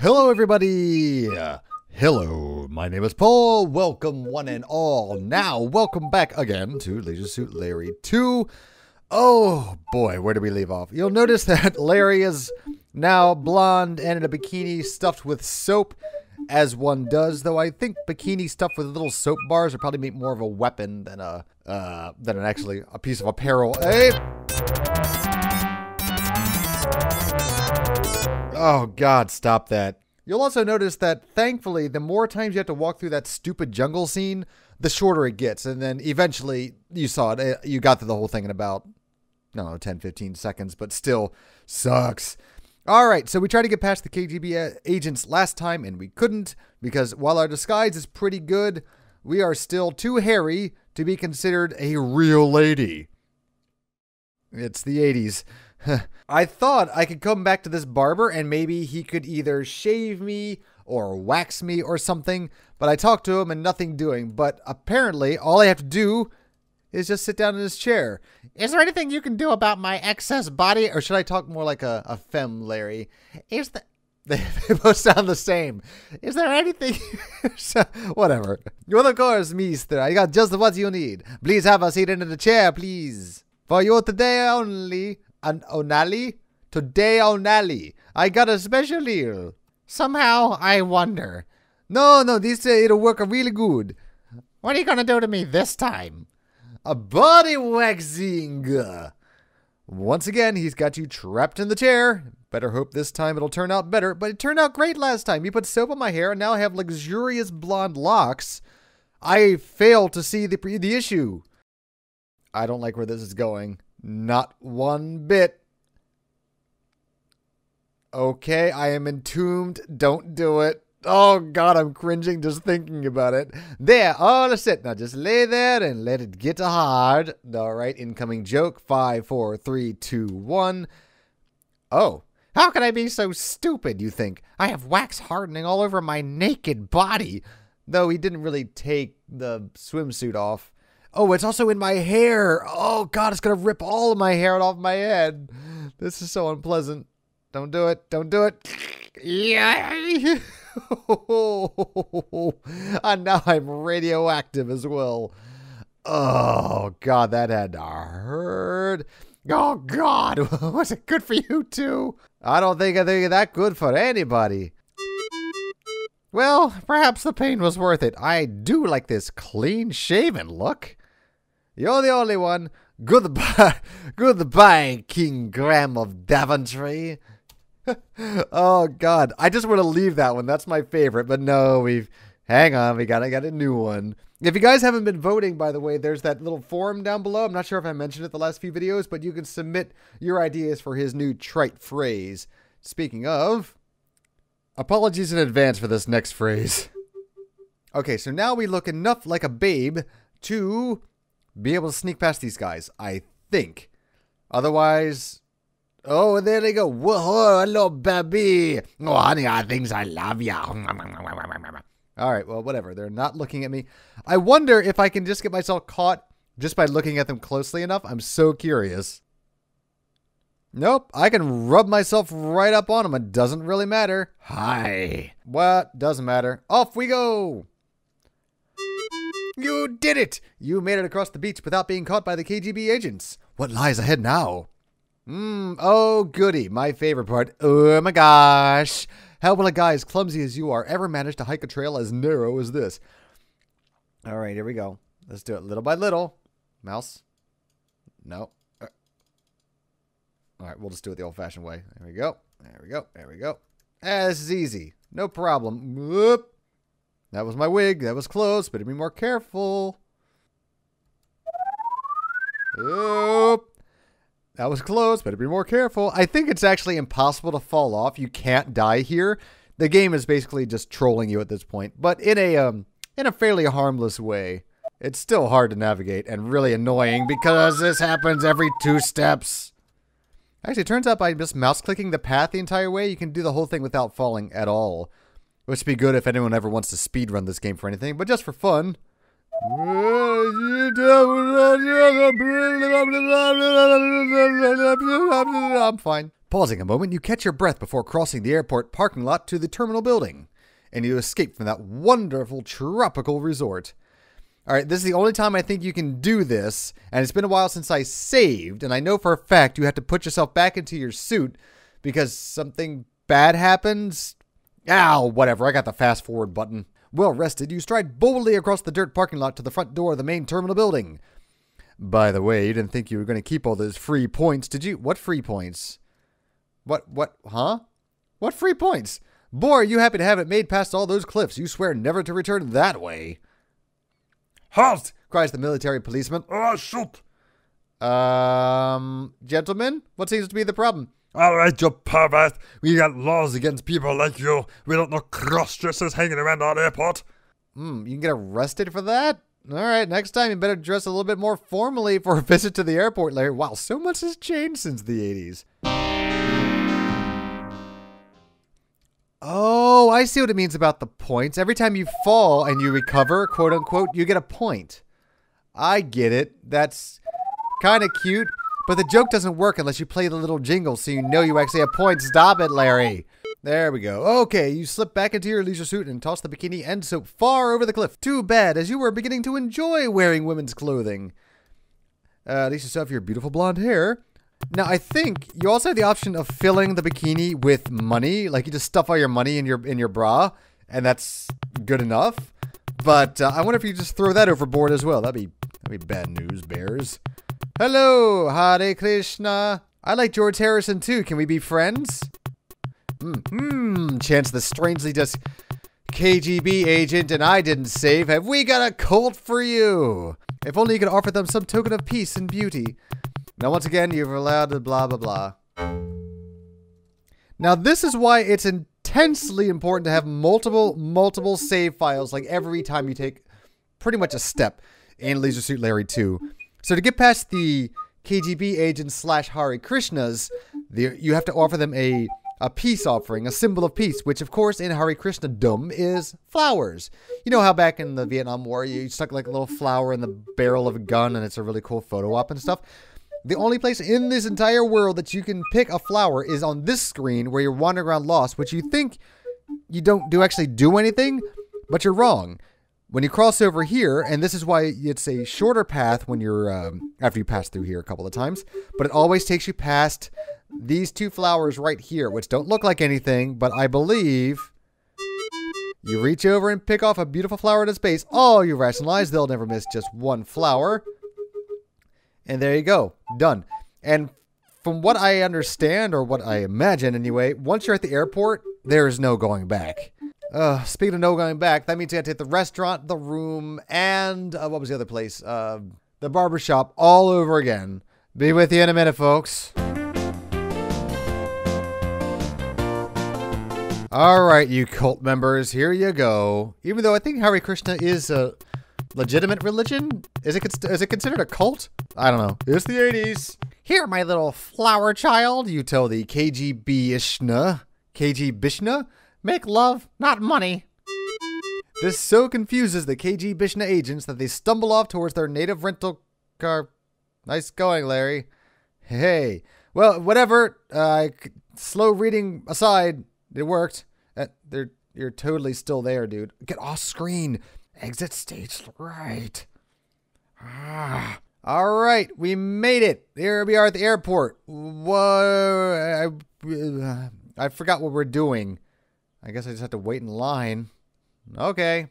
Hello, everybody. Hello, my name is Paw. Welcome, one and all. Now, welcome back again to Leisure Suit Larry 2. Oh boy, where do we leave off? You'll notice that Larry is now blonde and in a bikini stuffed with soap, as one does. Though I think bikini stuffed with little soap bars would probably more of a weapon than a uh, than an actually a piece of apparel. Hey. Oh God, stop that. You'll also notice that thankfully, the more times you have to walk through that stupid jungle scene, the shorter it gets. And then eventually, you saw it, eh, you got through the whole thing in about, I don't know, 10, 15 seconds, but still sucks. All right, so we tried to get past the KGB agents last time, and we couldn't because while our disguise is pretty good, we are still too hairy to be considered a real lady. It's the 80s. I thought I could come back to this barber and maybe he could either shave me or wax me or something, but I talked to him and nothing doing. But apparently, all I have to do is just sit down in his chair. Is there anything you can do about my excess body? Or should I talk more like a, a femme, Larry? Is the. They, they both sound the same. Is there anything? Whatever. Well, of course, mister. I got just what you need. Please have a seat in the chair, please. For you today only an Onali? Today Onali. I got a special deal. Somehow I wonder. No, no, this uh, it'll work really good. What are you gonna do to me this time? A body waxing. Once again, he's got you trapped in the chair. Better hope this time it'll turn out better, but it turned out great last time. You put soap on my hair, and now I have luxurious blonde locks. I fail to see the the issue. I don't like where this is going. Not one bit. Okay, I am entombed. Don't do it. Oh god, I'm cringing just thinking about it. There, all set. Now just lay there and let it get hard. All right, incoming joke. Five, four, three, two, one. Oh, how can I be so stupid, you think? I have wax hardening all over my naked body. Though he didn't really take the swimsuit off. Oh, it's also in my hair. Oh, God, it's going to rip all of my hair off my head. This is so unpleasant. Don't do it. Don't do it. Yeah. and now I'm radioactive as well. Oh, God, that had to hurt. Oh, God. Was it good for you, too? I don't think I think that good for anybody. Well, perhaps the pain was worth it. I do like this clean shaven look. You're the only one. Goodbye, goodbye, King Graham of Daventry. oh God, I just want to leave that one. That's my favorite. But no, we've hang on. We gotta get a new one. If you guys haven't been voting, by the way, there's that little form down below. I'm not sure if I mentioned it the last few videos, but you can submit your ideas for his new trite phrase. Speaking of, apologies in advance for this next phrase. Okay, so now we look enough like a babe to be able to sneak past these guys, I think. Otherwise, oh, there they go. Whoa, hello, baby. Oh, honey, I think I love you. All right, well, whatever. They're not looking at me. I wonder if I can just get myself caught just by looking at them closely enough. I'm so curious. Nope, I can rub myself right up on him. It doesn't really matter. Hi. What? Doesn't matter. Off we go. You did it! You made it across the beach without being caught by the KGB agents. What lies ahead now? Mmm, oh goody, my favorite part. Oh my gosh. How will a guy as clumsy as you are ever manage to hike a trail as narrow as this? All right, here we go. Let's do it little by little. Mouse. No. All right, we'll just do it the old-fashioned way. There we go. There we go. There we go. Ah, this is easy. No problem. Whoop. That was my wig. That was close. Better be more careful. Oop. That was close. Better be more careful. I think it's actually impossible to fall off. You can't die here. The game is basically just trolling you at this point, but in a um in a fairly harmless way. It's still hard to navigate and really annoying because this happens every two steps. Actually, it turns out by just mouse clicking the path the entire way, you can do the whole thing without falling at all. Which would be good if anyone ever wants to speed run this game for anything, but just for fun. I'm fine. Pausing a moment, you catch your breath before crossing the airport parking lot to the terminal building, and you escape from that wonderful tropical resort. All right, this is the only time I think you can do this, and it's been a while since I saved, and I know for a fact you have to put yourself back into your suit because something bad happens. Ow, whatever, I got the fast forward button. Well rested, you stride boldly across the dirt parking lot to the front door of the main terminal building. By the way, you didn't think you were going to keep all those free points, did you? What free points? What, what, huh? What free points? Boy, are you happy to have it made past all those cliffs. You swear never to return that way. Halt! cries the military policeman. Oh, shoot! Um, gentlemen, what seems to be the problem? All right, you pervert. We got laws against people like you. We don't know cross-dressers hanging around our airport. Hmm, you can get arrested for that? All right, next time you better dress a little bit more formally for a visit to the airport, Larry. Wow, so much has changed since the 80s. Oh, I see what it means about the points. Every time you fall and you recover, quote unquote, you get a point. I get it. That's kind of cute, but the joke doesn't work unless you play the little jingle so you know you actually have points. Stop it, Larry. There we go. Okay, you slip back into your leisure suit and toss the bikini and soap far over the cliff. Too bad, as you were beginning to enjoy wearing women's clothing. Uh, at least you still have your beautiful blonde hair. Now, I think you also have the option of filling the bikini with money. Like you just stuff all your money in your in your bra, and that's good enough. But uh, I wonder if you just throw that overboard as well. That'd be that'd be bad news, bears. Hello, Hare Krishna. I like George Harrison too. Can we be friends? Hmm. Hmm. Chance the strangely just KGB agent and I didn't save. Have we got a cult for you? If only you could offer them some token of peace and beauty. Now, once again, you've allowed the blah, blah, blah. Now, this is why it's intensely important to have multiple, multiple save files like every time you take pretty much a step in Leisure Suit Larry 2. So to get past the KGB agents slash Hare Krishnas, the, you have to offer them a, a peace offering, a symbol of peace, which of course in Hare Krishna Dum is flowers. You know how back in the Vietnam War you stuck like a little flower in the barrel of a gun and it's a really cool photo op and stuff? The only place in this entire world that you can pick a flower is on this screen where you're wandering around lost, which you think you don't do actually do anything, but you're wrong. When you cross over here, and this is why it's a shorter path when you're um, after you pass through here a couple of times, but it always takes you past these two flowers right here, which don't look like anything, but I believe you reach over and pick off a beautiful flower its base. Oh, you rationalize they'll never miss just one flower. And there you go. Done. And from what I understand, or what I imagine anyway, once you're at the airport, there is no going back. Uh, speaking of no going back, that means you have to hit the restaurant, the room, and uh, what was the other place? Uh, the barbershop all over again. Be with you in a minute, folks. All right, you cult members, here you go. Even though I think Hare Krishna is a legitimate religion, is it is it considered a cult? I don't know. It's the 80s. Here, my little flower child, you tell the KGB Ishna, KG Bishna, make love, not money. This so confuses the KG Bishna agents that they stumble off towards their native rental car. Nice going, Larry. Hey, well, whatever. Uh, slow reading aside, it worked. Uh, they're you're totally still there, dude. Get off screen. Exit stage right. Ah. All right, we made it. Here we are at the airport. Whoa, I, I forgot what we're doing. I guess I just have to wait in line. Okay.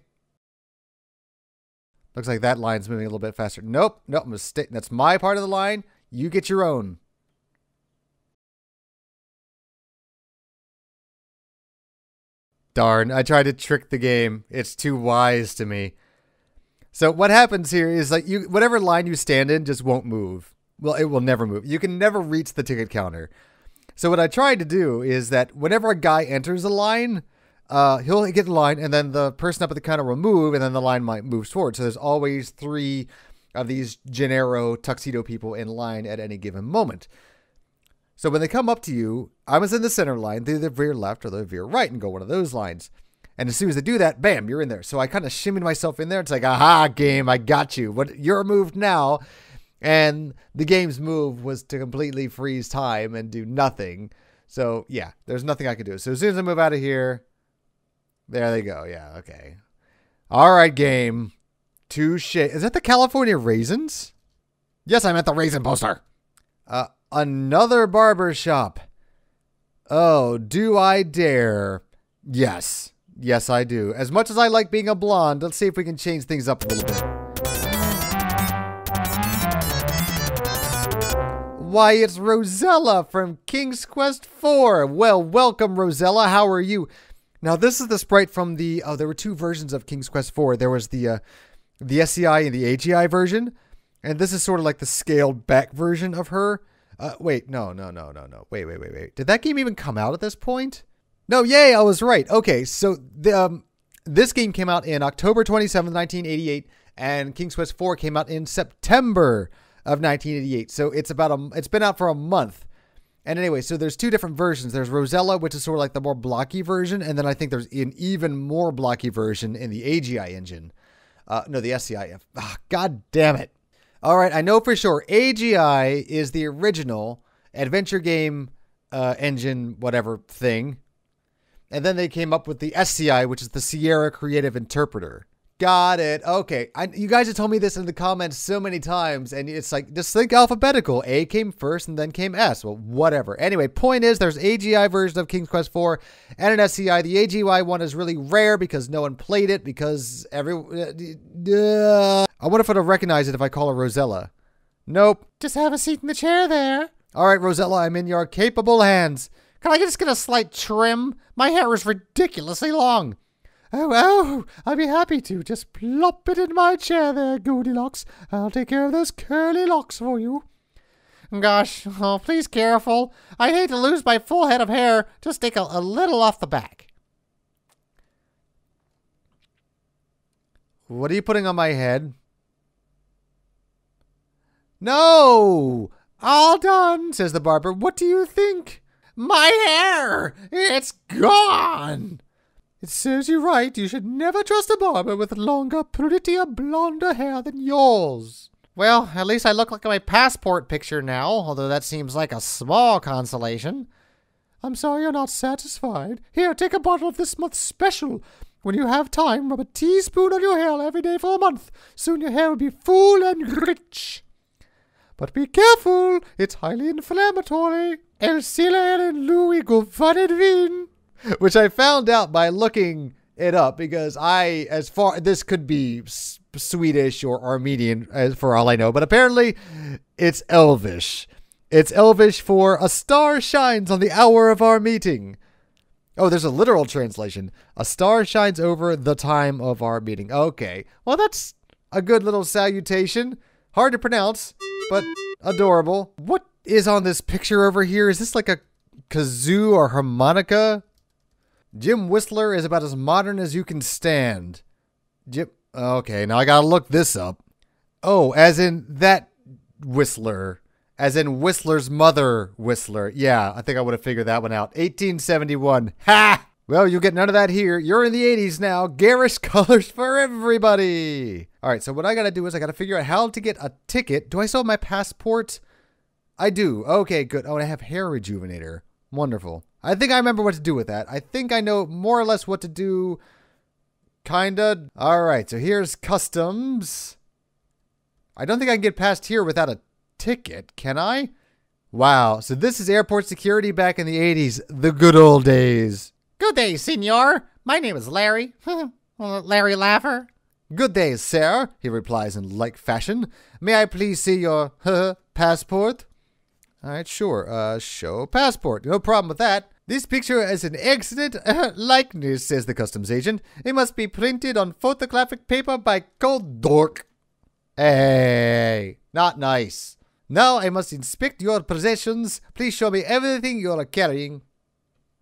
Looks like that line's moving a little bit faster. Nope, nope, mistake. That's my part of the line. You get your own. Darn, I tried to trick the game. It's too wise to me. So what happens here is like you whatever line you stand in just won't move. Well, it will never move. You can never reach the ticket counter. So what I tried to do is that whenever a guy enters a line, uh, he'll get in line, and then the person up at the counter will move, and then the line might move forward. So there's always three of these Gennaro tuxedo people in line at any given moment. So when they come up to you, I was in the center line. They either veer left or they veer right and go one of those lines. And as soon as they do that, bam, you're in there. So I kind of shimmied myself in there. It's like, aha, game, I got you. But you're moved now. And the game's move was to completely freeze time and do nothing. So yeah, there's nothing I can do. So as soon as I move out of here, there they go. Yeah, okay. All right, game. Touche. Is that the California Raisins? Yes, I meant the raisin poster. Uh, another barber shop. Oh, do I dare? Yes. Yes, I do. As much as I like being a blonde, let's see if we can change things up a little bit. Why, it's Rosella from King's Quest 4. Well, welcome, Rosella. How are you? Now, this is the sprite from the. Oh, there were two versions of King's Quest 4. There was the uh, the SCI and the AGI version, and this is sort of like the scaled back version of her. Uh, wait, no, no, no, no, no. Wait, wait, wait, wait. Did that game even come out at this point? No, yay, I was right. Okay, so the, um, this game came out in October 27th, 1988, and King's Quest 4 came out in September of 1988. So it's about a it's been out for a month. And anyway, so there's two different versions. There's Rosella, which is sort of like the more blocky version, and then I think there's an even more blocky version in the AGI engine. Uh, no, the SCIF. Ah, God damn it. All right, I know for sure AGI is the original adventure game uh, engine, whatever thing. And then they came up with the SCI, which is the Sierra Creative Interpreter. Got it. Okay. I, you guys have told me this in the comments so many times, and it's like, just think alphabetical. A came first and then came S. Well, whatever. Anyway, point is there's AGI version of King's Quest 4 and an SCI. The AGI one is really rare because no one played it because every. Uh, I wonder if it'll recognize it if I call her Rosella. Nope. Just have a seat in the chair there. All right, Rosella, I'm in your capable hands. Can I just get a slight trim? My hair is ridiculously long. Oh, oh, I'd be happy to. Just plop it in my chair there, Goldilocks. I'll take care of those curly locks for you. Gosh, oh, please careful. I hate to lose my full head of hair. Just take a, a little off the back. What are you putting on my head? No! All done, says the barber. What do you think? My hair! It's gone! It serves you right. You should never trust a barber with longer, prettier, blonder hair than yours. Well, at least I look like my passport picture now, although that seems like a small consolation. I'm sorry you're not satisfied. Here, take a bottle of this month's special. When you have time, rub a teaspoon on your hair every day for a month. Soon your hair will be full and rich. But be careful, it's highly inflammatory. El cielo en lui govaned vin which I found out by looking it up because I, as far this could be Swedish or Armenian, for all I know, but apparently it's Elvish. It's Elvish for a star shines on the hour of our meeting. Oh, there's a literal translation. A star shines over the time of our meeting. Okay. Well, that's a good little salutation. Hard to pronounce, but adorable. What is on this picture over here? Is this like a kazoo or harmonica? Jim Whistler is about as modern as you can stand. Jim. Okay, now I gotta look this up. Oh, as in that Whistler. As in Whistler's mother, Whistler. Yeah, I think I would have figured that one out. 1871. Ha! Well, you get none of that here. You're in the 80s now. Garish colors for everybody. All right, so what I got to do is I got to figure out how to get a ticket. Do I still have my passport? I do. Okay, good. Oh, and I have hair rejuvenator. Wonderful. I think I remember what to do with that. I think I know more or less what to do. Kinda. All right, so here's customs. I don't think I can get past here without a ticket, can I? Wow, so this is airport security back in the 80s, the good old days. Good day, senor. My name is Larry. Larry Laffer. Good day, sir, he replies in like fashion. May I please see your passport? All right, sure. Uh, show passport. No problem with that. This picture is an uh, likeness, says the customs agent. It must be printed on photographic paper by Cold Dork. Hey, not nice. Now I must inspect your possessions. Please show me everything you are carrying.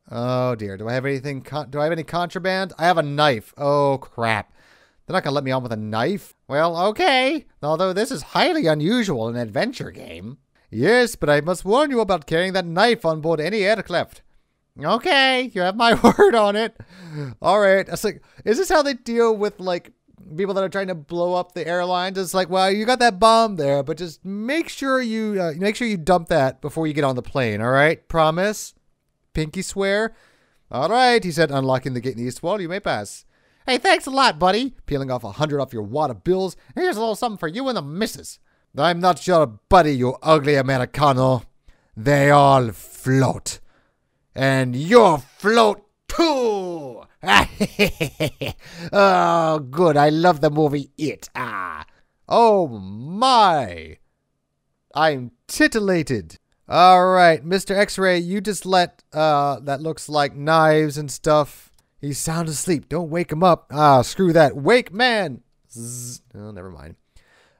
Oh dear, do I have anything? Do I have any contraband? I have a knife. Oh crap. They're not gonna let me on with a knife. Well, okay. Although this is highly unusual in an adventure game. Yes, but I must warn you about carrying that knife on board any aircraft. Okay, you have my word on it. All right. It's like, is this how they deal with like people that are trying to blow up the airlines? It's like, well, you got that bomb there, but just make sure you uh, make sure you dump that before you get on the plane. All right, promise. pinky swear. All right, he said, unlocking the gate in the east wall. You may pass. Hey, thanks a lot, buddy. Peeling off a hundred off your wad of bills. Here's a little something for you and the missus. I'm not your buddy, you ugly Americano. They all float. And you'll float too. oh, good. I love the movie It. Ah. Oh, my. I'm titillated. All right, Mr. X-Ray, you just let uh that looks like knives and stuff. He's sound asleep. Don't wake him up. Ah, screw that. Wake man. Zzz. Oh, never mind.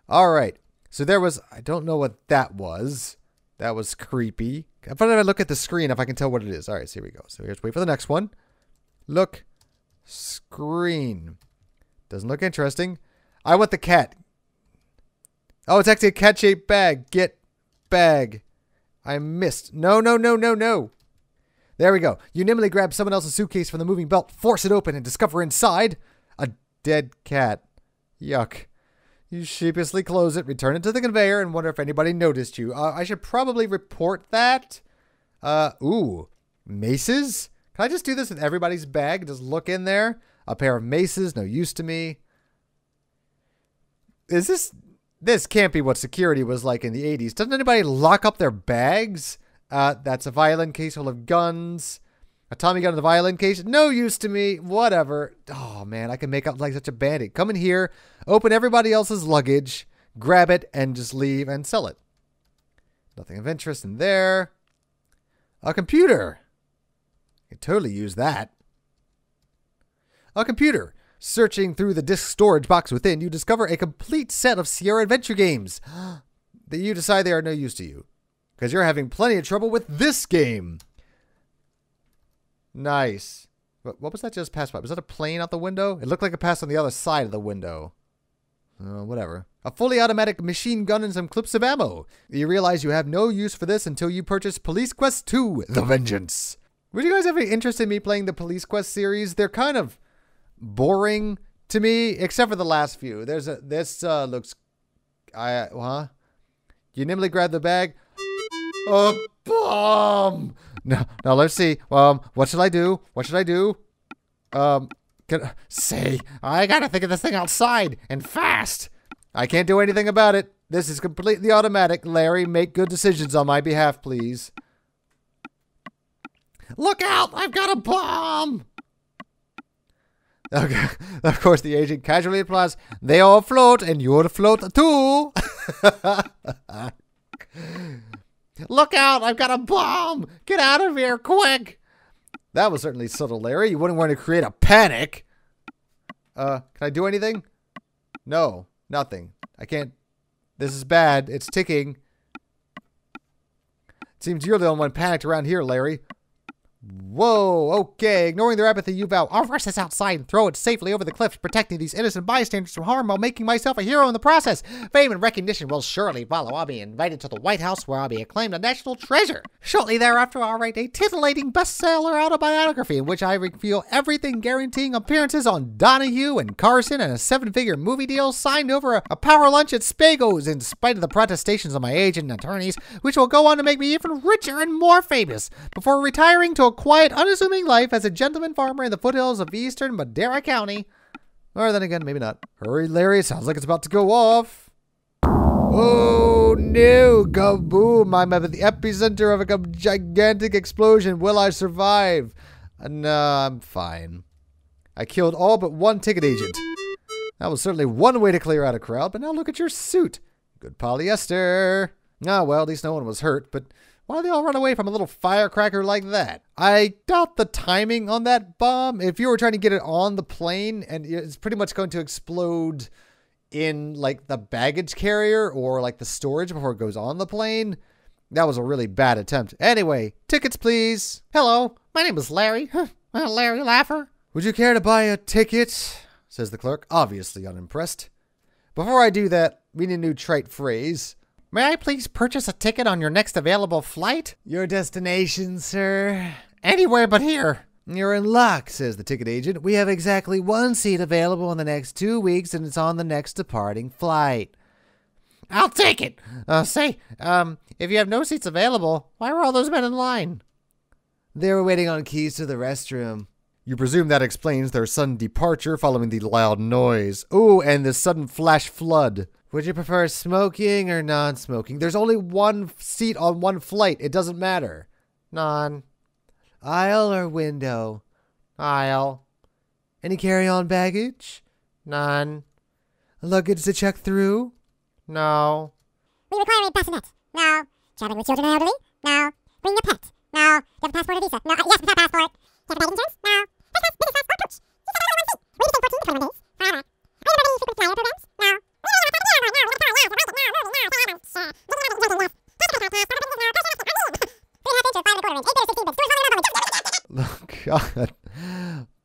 All right. So there was I don't know what that was. That was creepy. If I look at the screen, if I can tell what it is. All right, so here we go. So here's wait for the next one. Look, screen. Doesn't look interesting. I want the cat. Oh, it's actually a cat-shaped bag. Get bag. I missed. No, no, no, no, no. There we go. You nimbly grab someone else's suitcase from the moving belt, force it open, and discover inside a dead cat. Yuck. You sheepishly close it, return it to the conveyor, and wonder if anybody noticed you. Uh, I should probably report that. Uh, ooh, maces? Can I just do this with everybody's bag? Just look in there. A pair of maces, no use to me. Is this this can't be what security was like in the 80s. Doesn't anybody lock up their bags? Uh, that's a violin case full of guns. A Tommy gun in the violin case. No use to me. Whatever. Oh, man. I can make up like such a bandit. Come in here, open everybody else's luggage, grab it, and just leave and sell it. Nothing of interest in there. A computer. I could totally use that. A computer. Searching through the disk storage box within, you discover a complete set of Sierra Adventure games that you decide they are no use to you because you're having plenty of trouble with this game. Nice. What, was that just passed by? Was that a plane out the window? It looked like it passed on the other side of the window. Uh, whatever. A fully automatic machine gun and some clips of ammo. You realize you have no use for this until you purchase Police Quest 2 The Vengeance. Would you guys have any interest in me playing the Police Quest series? They're kind of boring to me, except for the last few. There's a this uh, looks, I huh? You nimbly grab the bag. A bomb. No, now let's see. Um, what should I do? What should I do? Um, can say I gotta think of this thing outside and fast. I can't do anything about it. This is completely automatic. Larry, make good decisions on my behalf, please. Look out! I've got a bomb! Okay. Of course, the agent casually replies, They all float, and you'll float too. Look out! I've got a bomb! Get out of here, quick! That was certainly subtle, Larry. You wouldn't want to create a panic. Uh, can I do anything? No, nothing. I can't. This is bad. It's ticking. It seems you're the only one panicked around here, Larry. Whoa, okay. Ignoring their apathy, you vow, I'll rush this outside and throw it safely over the cliffs, protecting these innocent bystanders from harm while making myself a hero in the process. Fame and recognition will surely follow. I'll be invited to the White House where I'll be acclaimed a national treasure. Shortly thereafter, I'll write a titillating bestseller autobiography in which I reveal everything guaranteeing appearances on Donahue and Carson and a seven figure movie deal signed over a, a power lunch at Spago's in spite of the protestations of my agent and attorneys, which will go on to make me even richer and more famous before retiring to a quiet, unassuming life as a gentleman farmer in the foothills of eastern Madera County. Or then again, maybe not. Hurry, Larry. Sounds like it's about to go off. Oh no! Kaboom! I'm at the epicenter of a gigantic explosion. Will I survive? Uh, no, I'm fine. I killed all but one ticket agent. That was certainly one way to clear out a crowd, but now look at your suit. Good polyester. Ah, well, at least no one was hurt, but why did they all run away from a little firecracker like that? I doubt the timing on that bomb. If you were trying to get it on the plane and it's pretty much going to explode in like the baggage carrier or like the storage before it goes on the plane, that was a really bad attempt. Anyway, tickets please. Hello, my name is Larry. Larry Laffer. Would you care to buy a ticket? says the clerk, obviously unimpressed. Before I do that, we need a new trite phrase. May I please purchase a ticket on your next available flight? Your destination, sir? Anywhere but here. You're in luck, says the ticket agent. We have exactly one seat available in the next two weeks, and it's on the next departing flight. I'll take it. Uh, say, um, if you have no seats available, why were all those men in line? They were waiting on keys to the restroom. You presume that explains their sudden departure following the loud noise. Oh, and the sudden flash flood. Would you prefer smoking or non smoking? There's only one seat on one flight. It doesn't matter. Non. Aisle or window? Aisle. Any carry on baggage? None. Luggage to check through? No. We require a bassinet. No. Traveling with children and elderly? No. Bring your pet? No. You have a passport or visa? No. Uh, yes, we have a passport. You have a bag insurance? No. First class, business class, or coach? You said only one seat. You stay 14 God.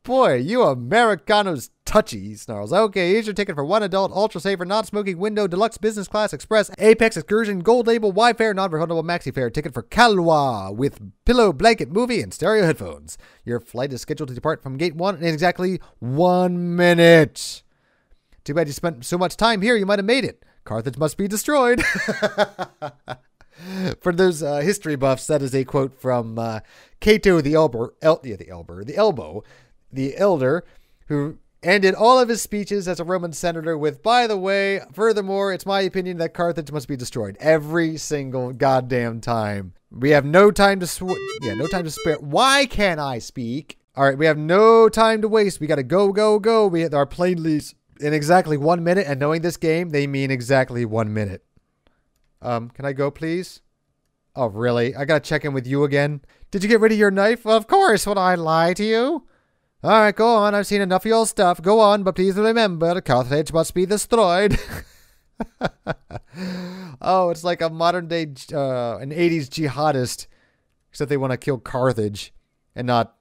Boy, you Americanos touchy, he snarls. Okay, here's your ticket for one adult, ultra saver, non smoking window, deluxe business class, express, apex, excursion, gold label, Wi Fare, non refundable maxi fare ticket for Kalwa with pillow, blanket, movie, and stereo headphones. Your flight is scheduled to depart from gate one in exactly one minute. Too bad you spent so much time here, you might have made it. Carthage must be destroyed. For those uh, history buffs, that is a quote from uh, Cato the Elber, El- yeah, the Elber, the Elbow, the Elder, who ended all of his speeches as a Roman senator with, by the way, furthermore, it's my opinion that Carthage must be destroyed every single goddamn time. We have no time to sw- yeah, no time to spare. Why can't I speak? All right, we have no time to waste. We got to go, go, go. We our plane leaves in exactly one minute, and knowing this game, they mean exactly one minute. Um, can I go, please? Oh, really? I gotta check in with you again. Did you get rid of your knife? Of course, would I lie to you? All right, go on. I've seen enough of your stuff. Go on, but please remember, Carthage must be destroyed. oh, it's like a modern day, uh, an 80s jihadist, except they want to kill Carthage and not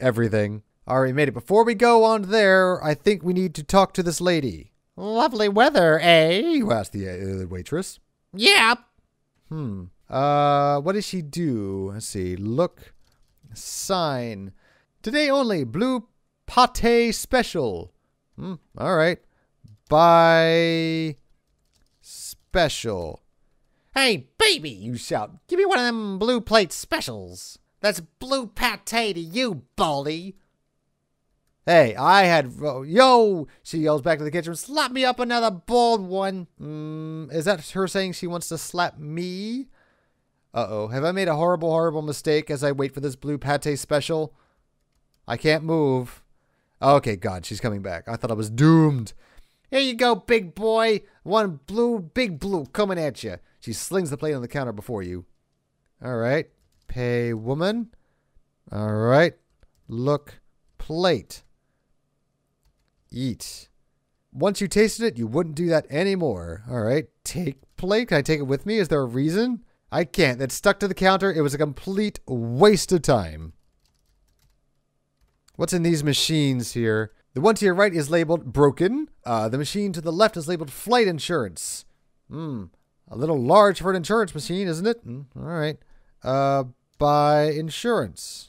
everything. All right, we made it. Before we go on there, I think we need to talk to this lady. Lovely weather, eh? You asked the uh, waitress. Yep. Hmm. Uh, what does she do? Let's see. Look. Sign. Today only. Blue pate special. Hmm. All right. Buy special. Hey, baby, you shout. Give me one of them blue plate specials. That's blue pate to you, Baldy. Hey, I had. oh, yo! She yells back to the kitchen. Slap me up another bald one. Mm, is that her saying she wants to slap me? Uh oh. Have I made a horrible, horrible mistake as I wait for this blue pate special? I can't move. Okay, God, she's coming back. I thought I was doomed. Here you go, big boy. One blue, big blue coming at you. She slings the plate on the counter before you. All right. Pay woman. All right. Look plate. Eat. Once you tasted it, you wouldn't do that anymore. All right. Take plate. Can I take it with me? Is there a reason? I can't. That's stuck to the counter. It was a complete waste of time. What's in these machines here? The one to your right is labeled broken. Uh, the machine to the left is labeled flight insurance. Hmm. A little large for an insurance machine, isn't it? Mm, all right. Uh, buy insurance.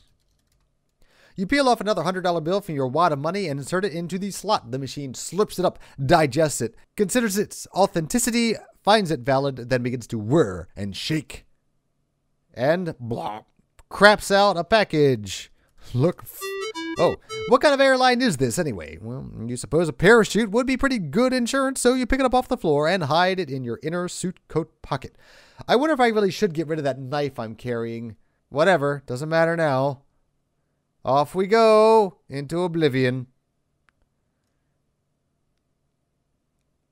You peel off another $100 bill from your wad of money and insert it into the slot. The machine slurps it up, digests it, considers its authenticity, finds it valid, then begins to whir and shake. And blah, craps out a package. Look. Oh, what kind of airline is this anyway? Well, you suppose a parachute would be pretty good insurance, so you pick it up off the floor and hide it in your inner suit coat pocket. I wonder if I really should get rid of that knife I'm carrying. Whatever, doesn't matter now. Off we go into oblivion.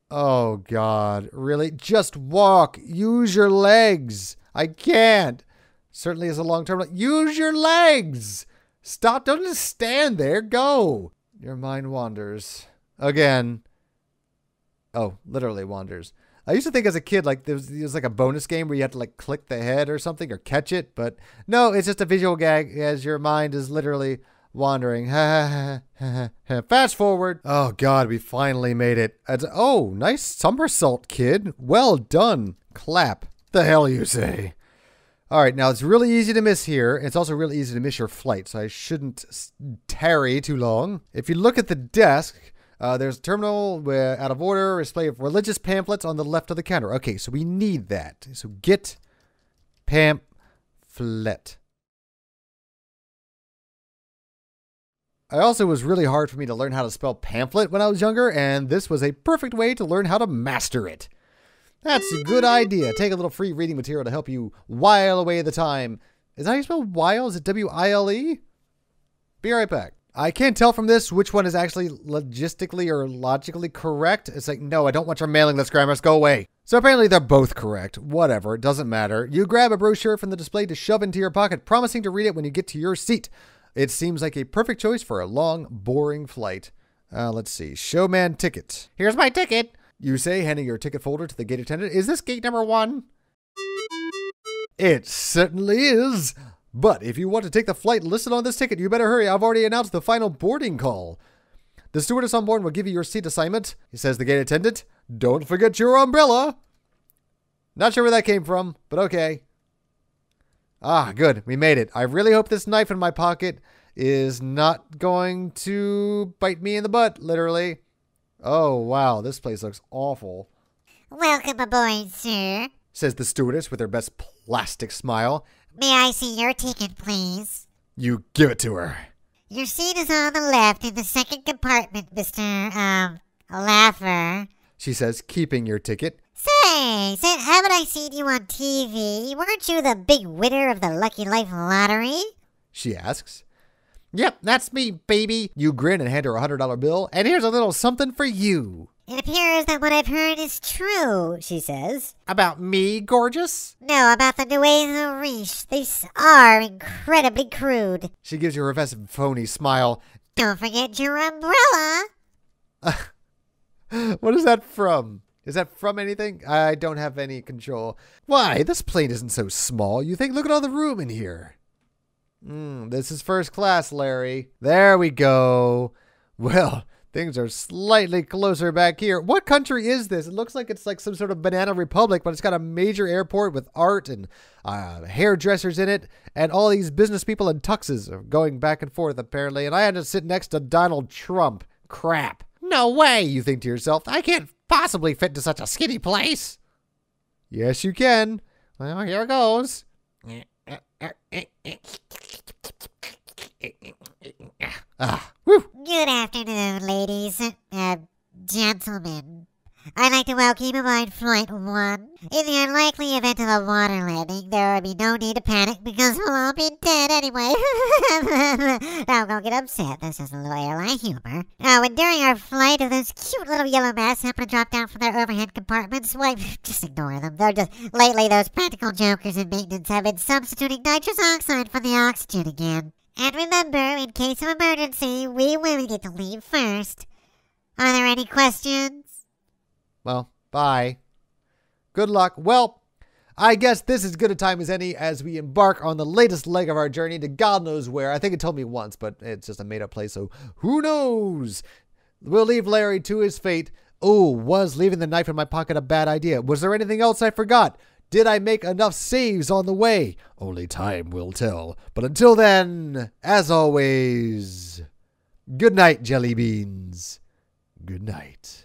Oh, God. Really? Just walk. Use your legs. I can't. Certainly is a long term. Use your legs. Stop. Don't just stand there. Go. Your mind wanders. Again. Oh, literally wanders. I used to think as a kid, like there was, there was like a bonus game where you had to like click the head or something or catch it, but no, it's just a visual gag as your mind is literally wandering. Fast forward. Oh God, we finally made it. It's, oh, nice somersault, kid. Well done. Clap. The hell you say? All right, now it's really easy to miss here. It's also really easy to miss your flight, so I shouldn't tarry too long. If you look at the desk, uh, there's a terminal where, out of order, display of religious pamphlets on the left of the counter. Okay, so we need that. So get pamphlet. I also was really hard for me to learn how to spell pamphlet when I was younger, and this was a perfect way to learn how to master it. That's a good idea. Take a little free reading material to help you while away the time. Is that how you spell while? Is it W I L E? Be right back. I can't tell from this which one is actually logistically or logically correct. It's like, no, I don't want your mailing list grammars. Go away. So apparently they're both correct. Whatever, it doesn't matter. You grab a brochure from the display to shove into your pocket, promising to read it when you get to your seat. It seems like a perfect choice for a long, boring flight. Uh, let's see. Showman ticket. Here's my ticket. You say, handing your ticket folder to the gate attendant. Is this gate number one? It certainly is. But if you want to take the flight listed on this ticket, you better hurry. I've already announced the final boarding call. The stewardess on board will give you your seat assignment, He says the gate attendant. Don't forget your umbrella. Not sure where that came from, but okay. Ah, good. We made it. I really hope this knife in my pocket is not going to bite me in the butt, literally. Oh, wow. This place looks awful, Welcome aboard, sir. says the stewardess with her best plastic smile. May I see your ticket, please? You give it to her. Your seat is on the left in the second compartment, Mr. Um, Laffer. She says, keeping your ticket. Say, say, haven't I seen you on TV? Weren't you the big winner of the Lucky Life lottery? She asks. Yep, that's me, baby. You grin and hand her a hundred dollar bill, and here's a little something for you. It appears that what I've heard is true, she says. About me, gorgeous? No, about the Nuevo Riche. They are incredibly crude. She gives you her best phony smile. Don't forget your umbrella. What is that from? Is that from anything? I don't have any control. Why, this plane isn't so small. You think, look at all the room in here. Hmm, this is first class, Larry. There we go. Well, things are slightly closer back here. What country is this? It looks like it's like some sort of banana republic, but it's got a major airport with art and uh, hairdressers in it, and all these business people in tuxes are going back and forth, apparently. And I had to sit next to Donald Trump. Crap. No way. You think to yourself, I can't possibly fit into such a skinny place. yes, you can. Well, here it goes. Ah. Good afternoon, ladies, uh, gentlemen. I'd like to welcome you aboard Flight 1. In the unlikely event of a water landing, there will be no need to panic because we'll all be dead anyway. don't get upset. This is a little airline humor. Oh, and during our flight, if those cute little yellow masks happen to drop down from their overhead compartments, why, just ignore them. They're just, lately, those practical jokers in maintenance have been substituting nitrous oxide for the oxygen again. And remember, in case of emergency, we women get to leave first. Are there any questions? Well, bye. Good luck. Well, I guess this is as good a time as any as we embark on the latest leg of our journey to God knows where. I think it told me once, but it's just a made up place, so who knows? We'll leave Larry to his fate. Oh, was leaving the knife in my pocket a bad idea? Was there anything else I forgot? Did I make enough saves on the way? Only time will tell. But until then, as always, good night, jelly beans. Good night.